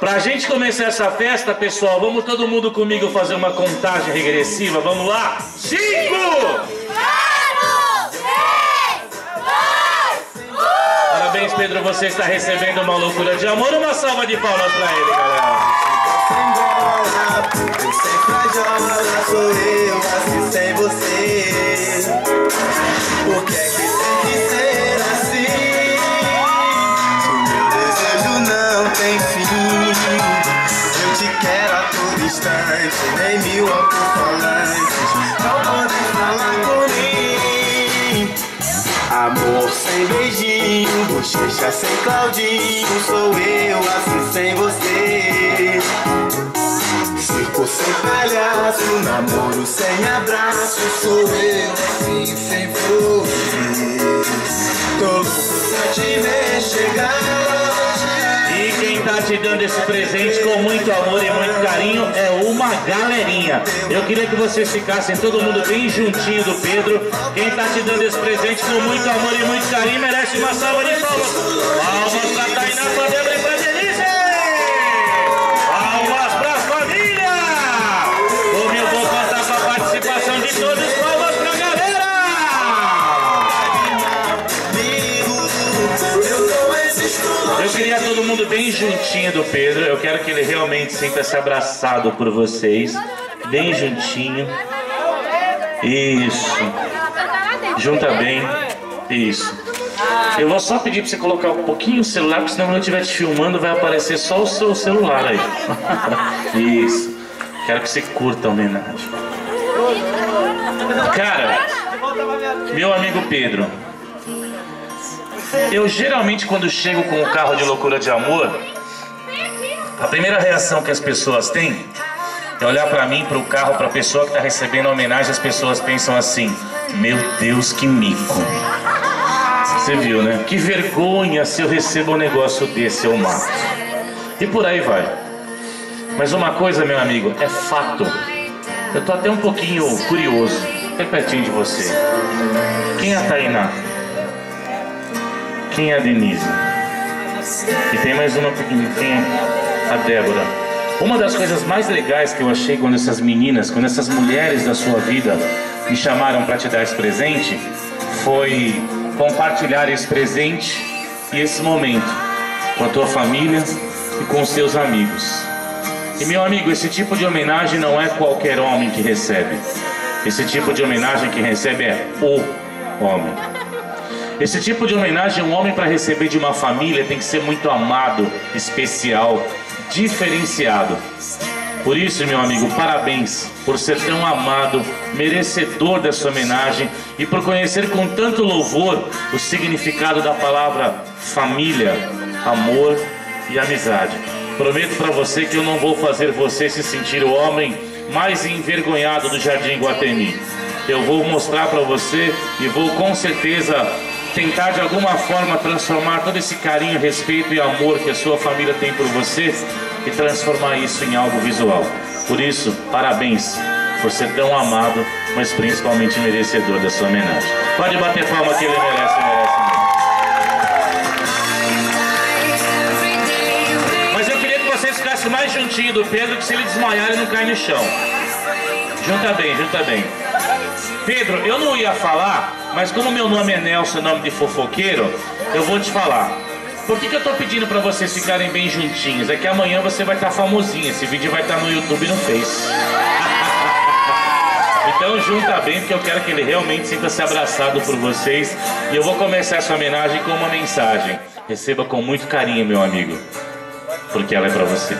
Pra gente começar essa festa, pessoal, vamos todo mundo comigo fazer uma contagem regressiva. Vamos lá? Cinco! Parabéns, Pedro. Você está recebendo uma loucura de amor. Uma salva de palmas pra ele, galera. Sou eu, sem você. Que é que tem que ser Quero a todo instante, nem mil alto-falantes não podem falar por mim. Amor sem beijinho, bochecha sem Claudinho, sou eu assim sem você. Circo sem palhaço, namoro sem abraço, sou eu assim sem você. Tô louco pra te ver chegar. E quem tá te dando esse presente com muito amor e muito carinho é uma galerinha. Eu queria que vocês ficassem todo mundo bem juntinho do Pedro. Quem tá te dando esse presente com muito amor e muito carinho merece uma salva de palmas. Palmas pra Tainá, pra mundo bem juntinho do Pedro. Eu quero que ele realmente sinta-se abraçado por vocês. Bem juntinho. Isso. Junta bem. Isso. Eu vou só pedir pra você colocar um pouquinho o celular, porque senão quando eu estiver te filmando vai aparecer só o seu celular aí. Isso. Quero que você curta a homenagem. Cara, meu amigo Pedro, eu geralmente quando chego com o carro de loucura de amor, a primeira reação que as pessoas têm é olhar pra mim, pro carro, pra pessoa que tá recebendo a homenagem, as pessoas pensam assim: "Meu Deus, que mico". Você viu, né? Que vergonha se eu recebo um negócio desse eu mato. E por aí vai. Mas uma coisa, meu amigo, é fato. Eu tô até um pouquinho curioso. Bem pertinho de você. Quem é a Tainá? Quem é a Denise? E tem mais uma pequenininha. É a Débora? Uma das coisas mais legais que eu achei quando essas meninas, quando essas mulheres da sua vida me chamaram para te dar esse presente, foi compartilhar esse presente e esse momento com a tua família e com os seus amigos. E meu amigo, esse tipo de homenagem não é qualquer homem que recebe. Esse tipo de homenagem que recebe é o homem. Esse tipo de homenagem, um homem para receber de uma família tem que ser muito amado, especial, diferenciado. Por isso, meu amigo, parabéns por ser tão amado, merecedor dessa homenagem e por conhecer com tanto louvor o significado da palavra família, amor e amizade. Prometo para você que eu não vou fazer você se sentir o homem mais envergonhado do Jardim Guatemi. Eu vou mostrar para você e vou com certeza tentar de alguma forma transformar todo esse carinho, respeito e amor que a sua família tem por você e transformar isso em algo visual. Por isso, parabéns por ser tão amado, mas principalmente merecedor da sua homenagem. Pode bater palma que ele merece, merece. Mas eu queria que vocês ficassem mais juntinho do Pedro, que se ele desmaiar ele não cai no chão. Junta bem, junta bem. Pedro, eu não ia falar, mas como meu nome é Nelson, nome de fofoqueiro, eu vou te falar. Por que, que eu tô pedindo pra vocês ficarem bem juntinhos? É que amanhã você vai estar tá famosinho, esse vídeo vai estar tá no YouTube e no Face. então junta bem, porque eu quero que ele realmente sinta-se abraçado por vocês. E eu vou começar essa homenagem com uma mensagem. Receba com muito carinho, meu amigo, porque ela é pra você.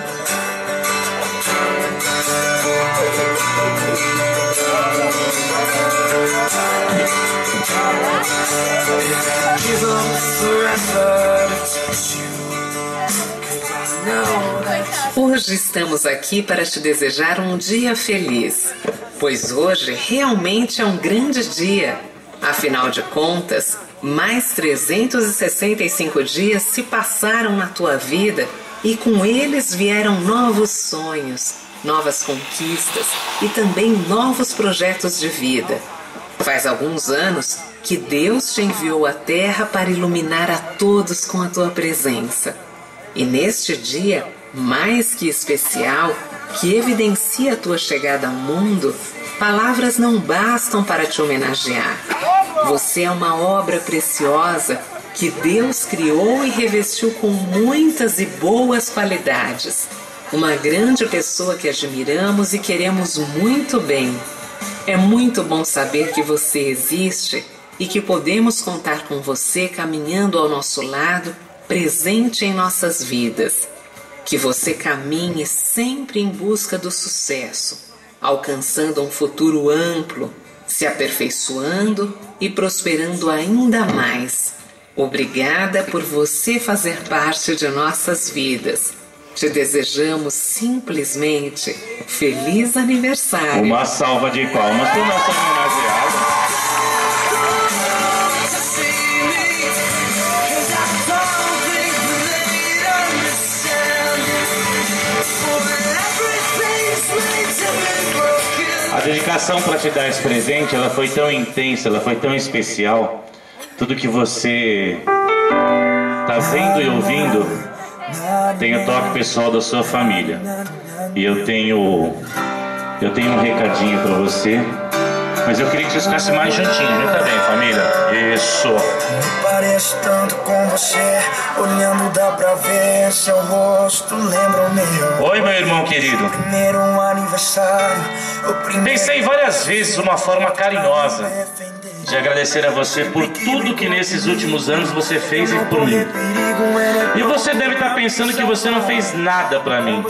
Hoje estamos aqui para te desejar um dia feliz, pois hoje realmente é um grande dia. Afinal de contas, mais 365 dias se passaram na tua vida e com eles vieram novos sonhos, novas conquistas e também novos projetos de vida. Faz alguns anos que Deus te enviou à terra para iluminar a todos com a tua presença. E neste dia, mais que especial, que evidencia a tua chegada ao mundo, palavras não bastam para te homenagear. Você é uma obra preciosa que Deus criou e revestiu com muitas e boas qualidades. Uma grande pessoa que admiramos e queremos muito bem. É muito bom saber que você existe e que podemos contar com você caminhando ao nosso lado, presente em nossas vidas. Que você caminhe sempre em busca do sucesso, alcançando um futuro amplo, se aperfeiçoando e prosperando ainda mais. Obrigada por você fazer parte de nossas vidas. Te desejamos simplesmente feliz aniversário. Uma salva de palmas para o nosso homenageado. Dedicação para te dar esse presente, ela foi tão intensa, ela foi tão especial. Tudo que você está vendo e ouvindo tem o toque pessoal da sua família. E eu tenho eu tenho um recadinho para você. Mas eu queria que vocês ficassem mais juntinhos, né? Tá bem, família? Isso. Me tanto com você, olhando dá pra ver seu rosto, lembra o meu. Oi, meu irmão querido. Primeiro um aniversário, o primeiro. Pensei várias vezes uma forma carinhosa de agradecer a você por tudo que nesses últimos anos você fez e por mim. E você deve estar pensando que você não fez nada para mim,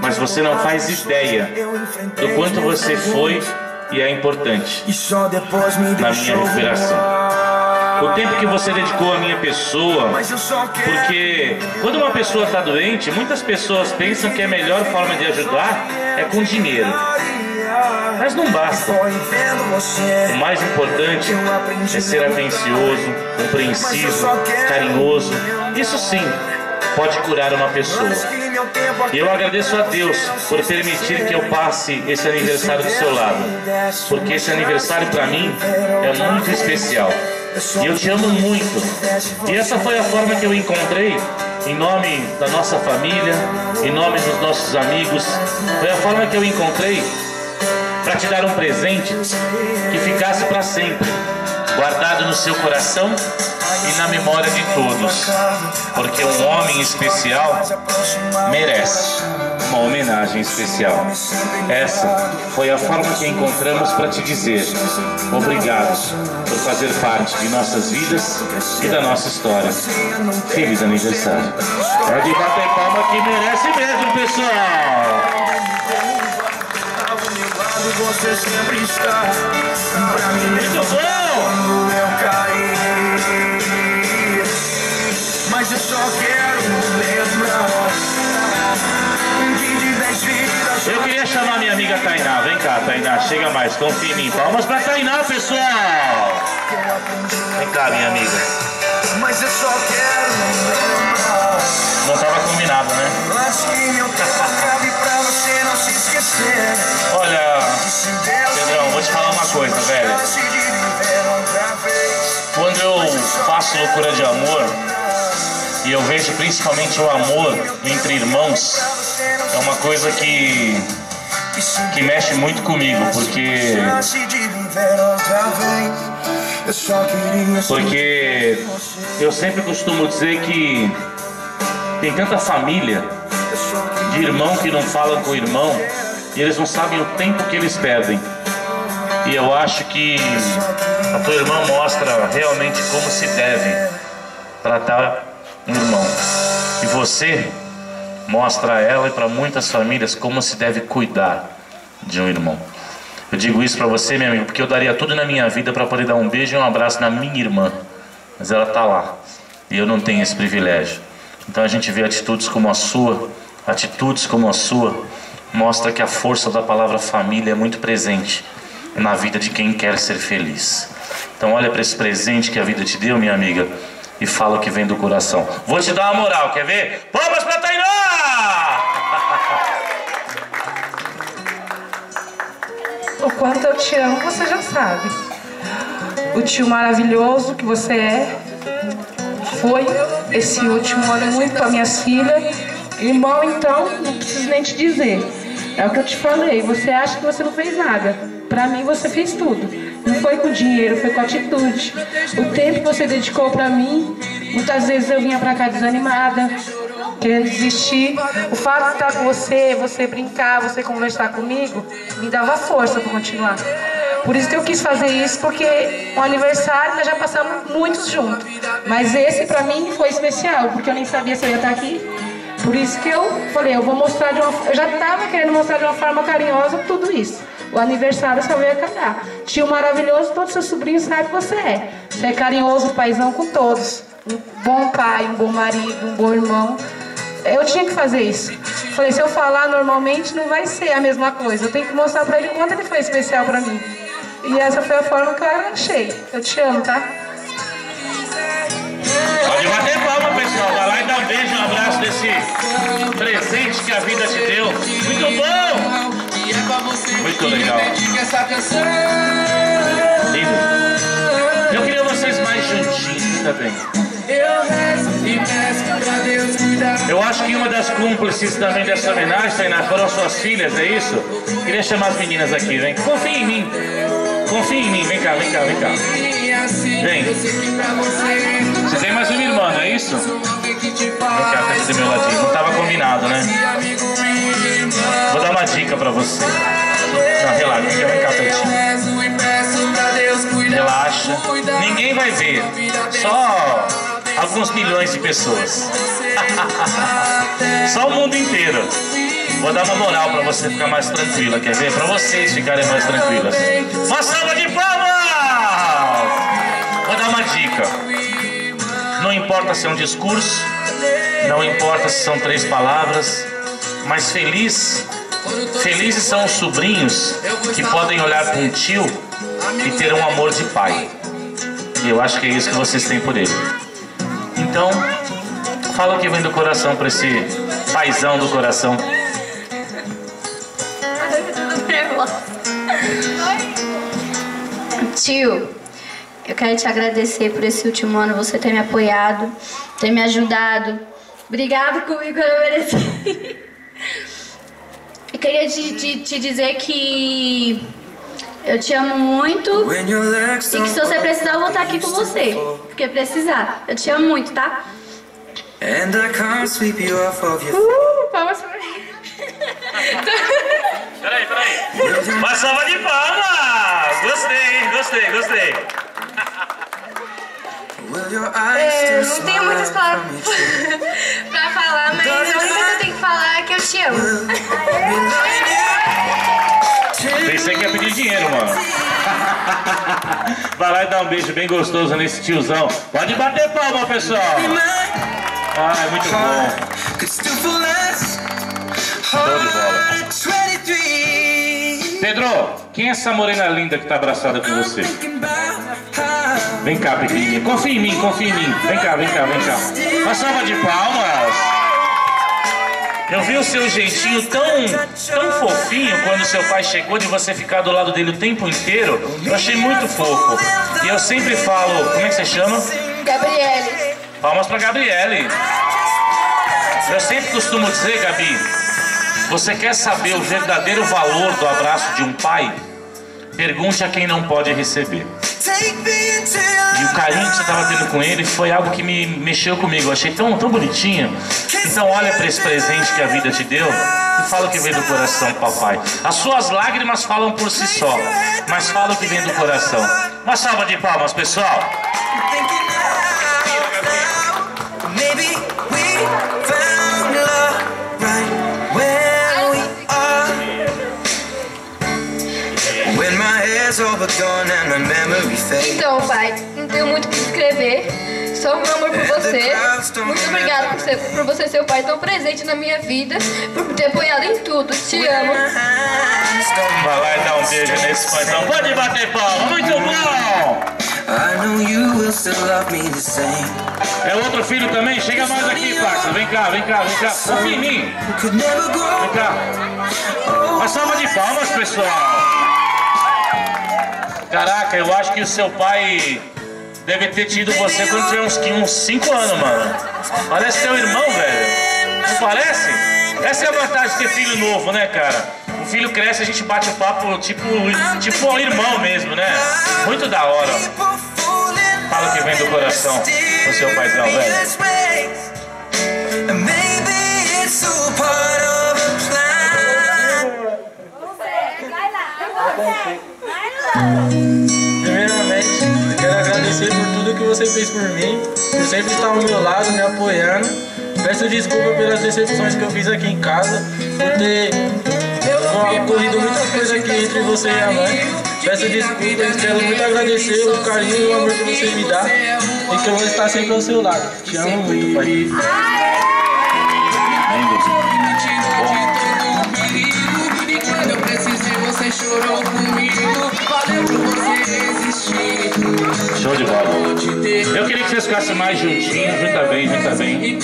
mas você não faz ideia do quanto você foi e é importante E só depois me na minha recuperação. O tempo que você dedicou à minha pessoa, porque quando uma pessoa está doente, muitas pessoas pensam que a melhor forma de ajudar é com dinheiro. Mas não basta. O mais importante é ser atencioso, compreensivo, carinhoso. Isso sim pode curar uma pessoa. E eu agradeço a Deus por permitir que eu passe esse aniversário do seu lado, porque esse aniversário para mim é muito especial. E eu te amo muito. E essa foi a forma que eu encontrei, em nome da nossa família, em nome dos nossos amigos, foi a forma que eu encontrei para te dar um presente que ficasse para sempre, guardado no seu coração e na memória de todos, porque um homem especial merece uma homenagem especial. Essa foi a forma que encontramos para te dizer obrigado por fazer parte de nossas vidas e da nossa história. Feliz aniversário. Pode bater palma que merece mesmo, pessoal. Você sempre está. Pra mim Muito bom! Quando eu cair. Mas eu só quero lembrar que de dez vidas Eu queria chamar minha amiga Tainá. Vem cá, Tainá, chega mais. Confia em mim. Palmas pra Tainá, pessoal. Vem cá, minha amiga. Mas eu só quero lembrar Não tava combinado, né? Antes que meu tempo acabe pra você não se esquecer Olha, Pedrão, vou te falar uma coisa, velho. Faço loucura de amor e eu vejo principalmente o amor entre irmãos, é uma coisa que, que mexe muito comigo, porque porque eu sempre costumo dizer que tem tanta família de irmão que não falam com o irmão e eles não sabem o tempo que eles perdem. E eu acho que a tua irmã mostra realmente como se deve tratar um irmão. E você mostra a ela e para muitas famílias como se deve cuidar de um irmão. Eu digo isso para você, meu amigo, porque eu daria tudo na minha vida para poder dar um beijo e um abraço na minha irmã. Mas ela tá lá. E eu não tenho esse privilégio. Então a gente vê atitudes como a sua, atitudes como a sua, mostra que a força da palavra família é muito presente na vida de quem quer ser feliz. Então olha para esse presente que a vida te deu, minha amiga, e fala o que vem do coração. Vou te dar uma moral, quer ver? Palmas pra Tainá! O quanto eu te amo, você já sabe. O tio maravilhoso que você é, foi esse último ano muito para minhas filhas Irmão, então, não preciso nem te dizer. É o que eu te falei. Você acha que você não fez nada. Pra mim, você fez tudo. Não foi com dinheiro, foi com atitude. O tempo que você dedicou pra mim, muitas vezes eu vinha pra cá desanimada, querendo desistir. O fato de estar com você, você brincar, você conversar comigo, me dava força pra continuar. Por isso que eu quis fazer isso, porque o aniversário nós já passamos muitos juntos. Mas esse pra mim foi especial, porque eu nem sabia se eu ia estar aqui. Por isso que eu falei, eu vou mostrar de uma Eu já estava querendo mostrar de uma forma carinhosa tudo isso. O aniversário só veio a calhar. Tio maravilhoso, todos seus sobrinhos sabem que você é. Você é carinhoso, paizão com todos. Um bom pai, um bom marido, um bom irmão. Eu tinha que fazer isso. Falei, se eu falar normalmente, não vai ser a mesma coisa. Eu tenho que mostrar pra ele quanto ele foi especial pra mim. E essa foi a forma que eu achei. Eu te amo, tá? Pode bater palma, pessoal. Vai lá e dá um beijo, um abraço desse presente que a vida te deu. Muito legal. Lindo. Eu queria vocês mais juntinhos também. Eu acho que uma das cúmplices também dessa homenagem, Tainá, foram suas filhas, é isso? Queria chamar as meninas aqui, vem. Confia em mim. Confia em mim. Vem cá, vem cá, vem cá. Vem. Não é isso? Tá aqui do meu ladinho. Não tava combinado, né? Vou dar uma dica pra você. Não, relaxa, cá pertinho. Relaxa. Ninguém vai ver. Só alguns milhões de pessoas. Só o mundo inteiro. Vou dar uma moral pra você ficar mais tranquila, quer ver? Pra vocês ficarem mais tranquilas. Uma salva de palmas! Vou dar uma dica. Não importa se é um discurso, não importa se são três palavras, mas feliz, felizes são os sobrinhos que podem olhar para um tio e ter um amor de pai. E eu acho que é isso que vocês têm por ele. Então, fala o que vem do coração para esse paizão do coração. Tio, eu quero te agradecer por esse último ano você ter me apoiado, ter me ajudado. Obrigado comigo, eu mereci. Eu queria te, te, te dizer que eu te amo muito e que se você precisar eu vou estar aqui com você. Porque precisar. Eu te amo muito, tá? And I can't sweep you off of your Uh, palmas pra mim. Peraí, peraí. Uma salva de palmas! Gostei, gostei, gostei. É, não tenho muitas palavras pra falar, mas a única coisa que eu tenho que falar é que eu te amo. Pensei que ia pedir dinheiro, mano. Vai lá e dá um beijo bem gostoso nesse tiozão. Pode bater palma, pessoal. Ai, muito bom. Could still fall less. Show de bola. Hard at 23. Pedro, quem é essa morena linda que tá abraçada com você? Vem cá, pequenininha. Confia em mim, confia em mim. Vem cá, vem cá, vem cá. Uma salva de palmas. Eu vi o seu jeitinho tão, tão fofinho quando seu pai chegou de você ficar do lado dele o tempo inteiro. Eu achei muito fofo. E eu sempre falo, como é que você chama? Gabriele, Palmas pra Gabriele. Eu sempre costumo dizer, Gabi, você quer saber o verdadeiro valor do abraço de um pai? Pergunte a quem não pode receber. E o carinho que você estava tendo com ele foi algo que me mexeu comigo. Eu achei tão, tão bonitinho. Então olha para esse presente que a vida te deu e fala o que vem do coração, papai. As suas lágrimas falam por si só, mas fala o que vem do coração. Uma salva de palmas, pessoal. Então pai, não tenho muito o que escrever. Só o meu amor por você. Muito obrigada por, ser, por você ser o pai tão presente na minha vida, por me ter apoiado em tudo. Te amo. Vai lá e dá um beijo nesse paizão. Pode bater palma, muito bom. I know you will still love me the same. É outro filho também? Chega mais aqui, parça. Vem cá, vem cá, vem cá. Confia em mim. Vem cá. Uma salva de palmas, pessoal. Caraca, eu acho que o seu pai deve ter tido você quando tinha uns 5 anos, mano. Parece teu irmão, velho. Não parece? Essa é a vantagem de ter filho novo, né, cara? O filho cresce, a gente bate o papo tipo, tipo um irmão mesmo, né? Muito da hora. Fala o que vem do coração o seu paizão, velho. Maybe it's Primeiramente, quero agradecer por tudo que você fez por mim, por sempre estar ao meu lado, me apoiando. Peço desculpa pelas decepções que eu fiz aqui em casa, por ter ocorrido muitas coisas aqui entre você e a mãe. Peço desculpas, quero muito agradecer o carinho e o amor que você me dá e que eu vou estar sempre ao seu lado. Te amo muito, pai. E quando eu precisei, você chorou comigo. Show de bola. Eu queria que vocês ficassem mais juntinhos, junta bem, junta bem.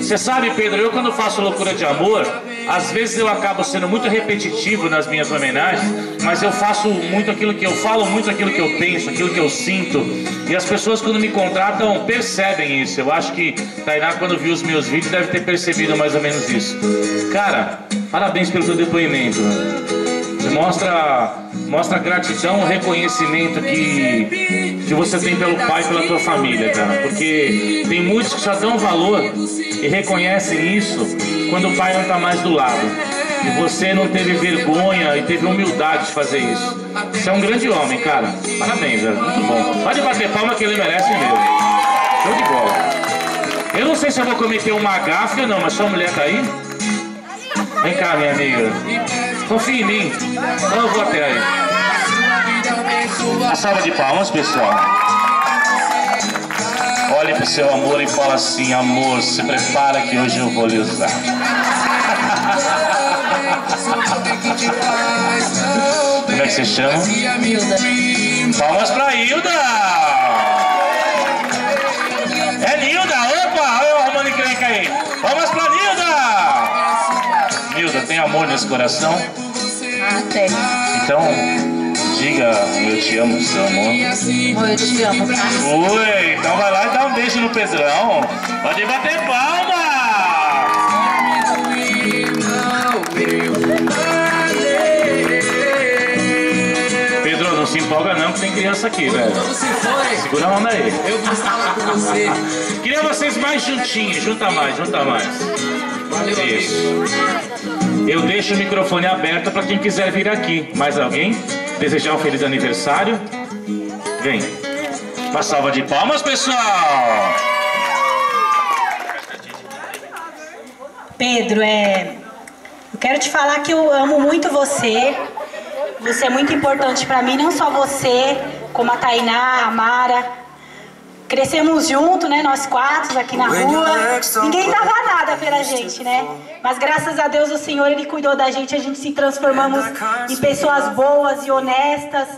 Você sabe, Pedro, eu quando faço loucura de amor, às vezes eu acabo sendo muito repetitivo nas minhas homenagens, mas eu faço muito aquilo que eu falo, muito aquilo que eu penso, aquilo que eu sinto. E as pessoas quando me contratam percebem isso. Eu acho que Tainá, quando viu os meus vídeos, deve ter percebido mais ou menos isso. Cara, parabéns pelo seu depoimento. Mostra, mostra gratidão, reconhecimento que, que você tem pelo pai pela tua família, cara. Porque tem muitos que só dão valor e reconhecem isso quando o pai não está mais do lado. E você não teve vergonha e teve humildade de fazer isso. Você é um grande homem, cara. Parabéns, velho. Muito bom. Pode bater palma que ele merece mesmo. Show de bola. Eu não sei se eu vou cometer uma gafe ou não, mas sua mulher tá aí? Vem cá, minha amiga. Confia em mim. Eu vou até aí. Uma salva de palmas, pessoal. Olhe pro seu amor e fala assim, amor, se prepara que hoje eu vou lhe usar. Como é que você chama? Palmas pra Hilda! É Nilda! Opa! Olha o arrumando encrenca aí! Palmas pra Nilda! Nilda, tem amor nesse coração? Ah, tem. Então, diga eu te amo, seu amor. Amor, eu te amo, tá? Oi, então vai lá e dá um beijo no Pedrão. Pode bater palma! Pedro, não se empolga não que tem criança aqui, velho. Segura a onda aí. eu vou falar com você. Queria vocês mais juntinhos, junta mais, junta mais. Valeu, amigo. Eu deixo o microfone aberto para quem quiser vir aqui. Mais alguém? Desejar um feliz aniversário? Vem. Uma salva de palmas, pessoal! Pedro, é. Eu quero te falar que eu amo muito você. Você é muito importante pra mim, não só você, como a Tainá, a Mara. Crescemos juntos, né? Nós quatro aqui na rua. Ninguém dava nada pela gente, né? Mas graças a Deus o Senhor, Ele cuidou da gente. A gente se transformamos em pessoas boas e honestas.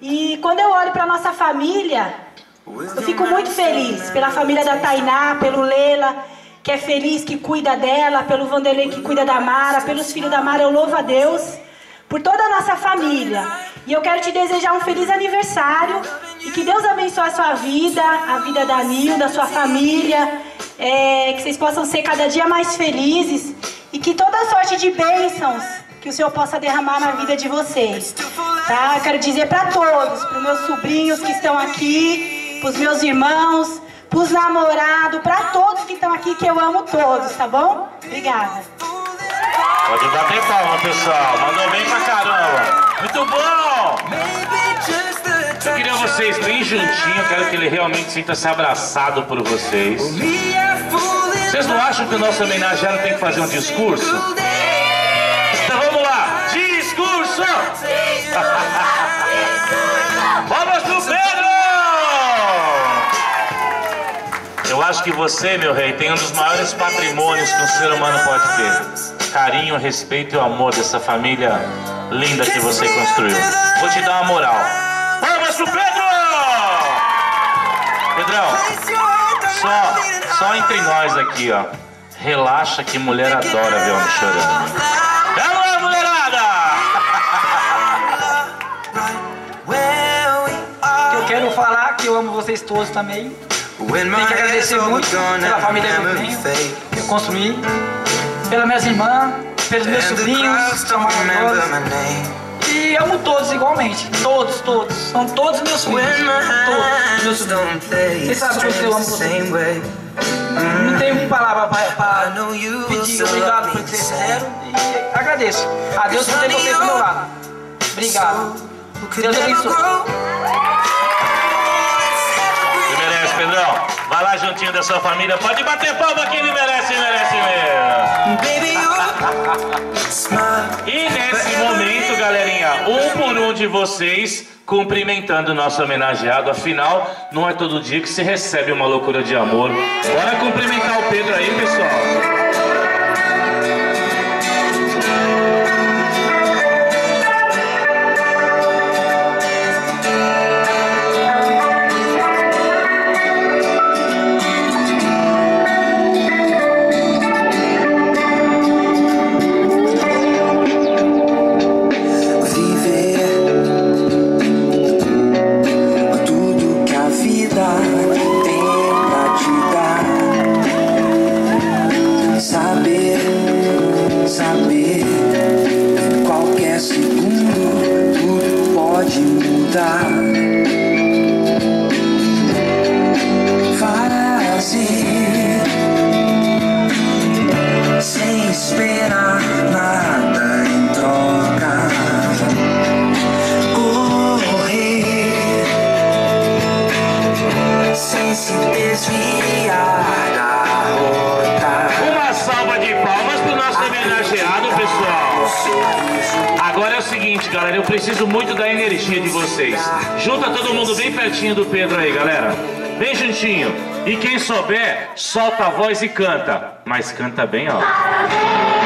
E quando eu olho pra nossa família, eu fico muito feliz pela família da Tainá, pelo Lela, que é feliz, que cuida dela, pelo Vanderlei que cuida da Mara, pelos filhos da Mara. Eu louvo a Deus por toda a nossa família. E eu quero te desejar um feliz aniversário e que Deus abençoe a sua vida, a vida da Nil, da sua família, é, que vocês possam ser cada dia mais felizes e que toda sorte de bênçãos que o Senhor possa derramar na vida de vocês. Tá? Eu quero dizer para todos, para os meus sobrinhos que estão aqui, para os meus irmãos, para os namorados, para todos que estão aqui, que eu amo todos, tá bom? Obrigada. Pode bater palma, pessoal. Mandou bem pra caramba. Muito bom! Eu queria vocês bem juntinhos. Quero que ele realmente sinta-se abraçado por vocês. Vocês não acham que o nosso homenageado tem que fazer um discurso? Então vamos lá! Discurso! Palmas pro Pedro! Eu acho que você, meu rei, tem um dos maiores patrimônios que um ser humano pode ter. Carinho, respeito e o amor dessa família linda que você construiu. Vou te dar uma moral. Palmas pro Pedro! Pedrão, só, só entre nós aqui, ó. Relaxa que mulher adora ver homem chorando. É, mulherada? Eu quero falar que eu amo vocês todos também. Tenho que agradecer muito pela família que eu tenho. Eu construir, pelas minhas irmãs, pelos meus sobrinhos. E amo todos igualmente. Todos, todos. São todos meus filhos. Todos meus sobrinhos. Vocês sabem que eu amo vocês. Não tenho palavra para pedir obrigado por ser sincero e agradeço a Deus por ter vocês do meu lado. Obrigado. Deus abençoe. Vai lá juntinho da sua família. Pode bater palma quem ele merece, merece mesmo. E nesse momento, galerinha, um por um de vocês cumprimentando o nosso homenageado. Afinal, não é todo dia que se recebe uma loucura de amor. Bora cumprimentar o Pedro aí, pessoal. Pedro aí, galera. Bem juntinho. E quem souber, solta a voz e canta. Mas canta bem, ó. Quero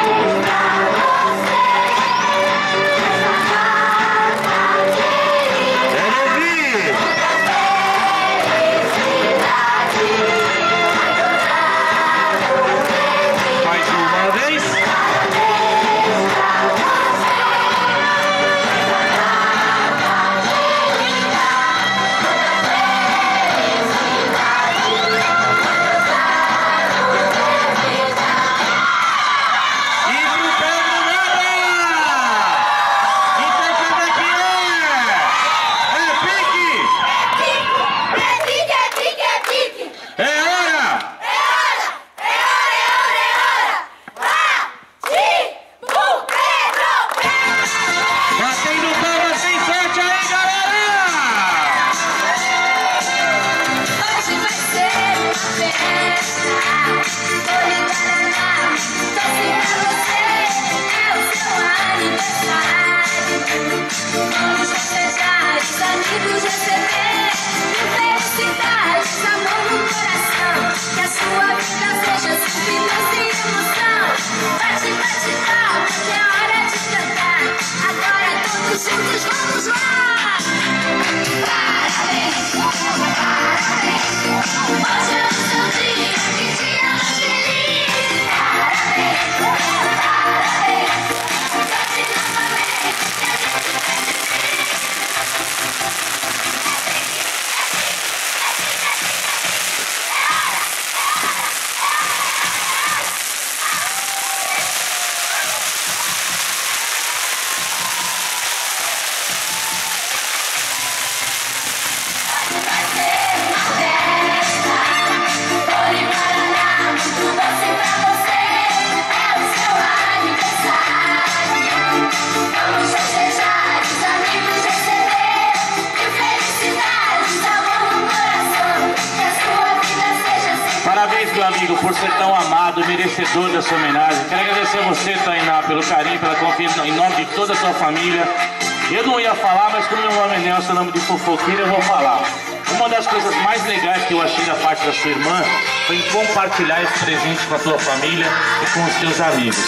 carinho, pela confiança, em nome de toda a sua família. Eu não ia falar, mas como meu nome é Nelson, nome de fofoqueira, eu vou falar. Uma das coisas mais legais que eu achei da parte da sua irmã foi compartilhar esse presente com a tua família e com os seus amigos.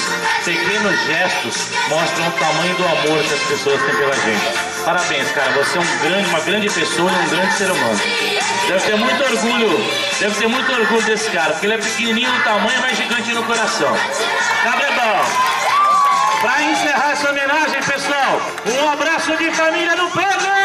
Pequenos gestos mostram o tamanho do amor que as pessoas têm pela gente. Parabéns, cara. Você é um grande, uma grande pessoa e um grande ser humano. Deve ter muito orgulho, deve ter muito orgulho desse cara, porque ele é pequenininho no tamanho, mas gigante no coração. Cabedão. Para encerrar essa homenagem, pessoal, um abraço de família no pé.